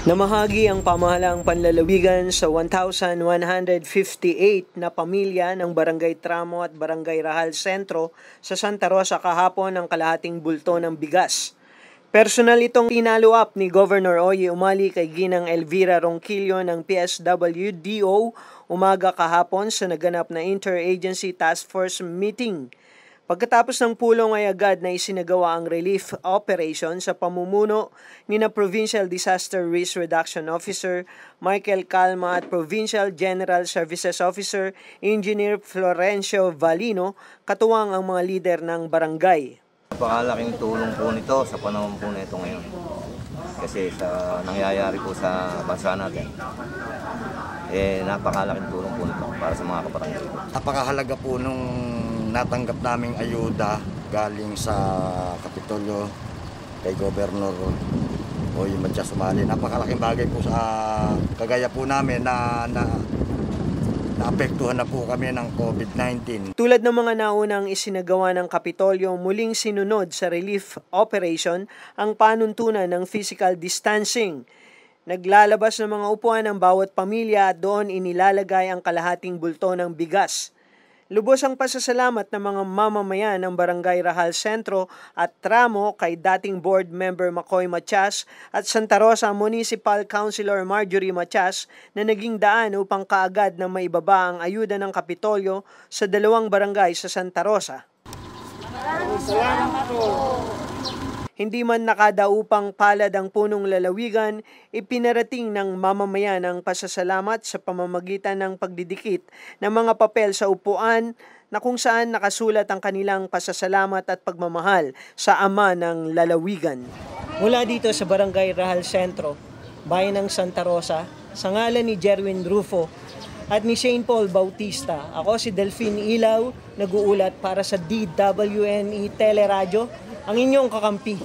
Namahagi ang pamahalaang panlalawigan sa 1,158 na pamilya ng Barangay Tramo at Barangay Rahal Sentro sa Santa Rosa kahapon ang kalahating bulto ng bigas. Personal itong tinalo up ni Governor Oye Umali kay Ginang Elvira Ronquillo ng PSWDO umaga kahapon sa naganap na Interagency Task Force meeting. Pagkatapos ng pulong ay agad na isinagawa ang relief operation sa pamumuno ni na Provincial Disaster Risk Reduction Officer Michael Calma at Provincial General Services Officer Engineer Florencio Valino katuwang ang mga lider ng barangay. Napakalaking tulong po nito sa panahon po nito ngayon. Kasi sa nangyayari po sa bansa natin, eh napakalaking tulong po nito para sa mga kabarangay. Napakahalaga po nung natanggap naming ayuda galing sa Kapitolyo kay Governor Oy Matias Sumali. Napakalaking bagay po sa kagaya po namin na, na naapektuhan na po kami ng COVID-19. Tulad ng mga naunang isinagawa ng Kapitolyo, muling sinunod sa relief operation ang panuntunan ng physical distancing. Naglalabas ng mga upuan ng bawat pamilya at doon inilalagay ang kalahating bulto ng bigas. Lubos ang pasasalamat ng mga mamamayan ng Barangay Rahal Sentro at Tramo kay dating board member Makoy Matias at Santa Rosa Municipal Councilor Marjorie Matias na naging daan upang kaagad na maibaba ang ayuda ng Kapitolyo sa dalawang barangay sa Santa Rosa. Hindi man nakadaupang palad ang punong lalawigan, ipinarating ng mamamayan ang pasasalamat sa pamamagitan ng pagdidikit ng mga papel sa upuan na kung saan nakasulat ang kanilang pasasalamat at pagmamahal sa ama ng lalawigan. Mula dito sa Barangay Rahal Sentro, bayan ng Santa Rosa, sa ngalan ni Jerwin Rufo at ni Shane Paul Bautista, ako si Delphine Ilaw, nag-uulat para sa DWNE Teleradyo, ang inyong kakampi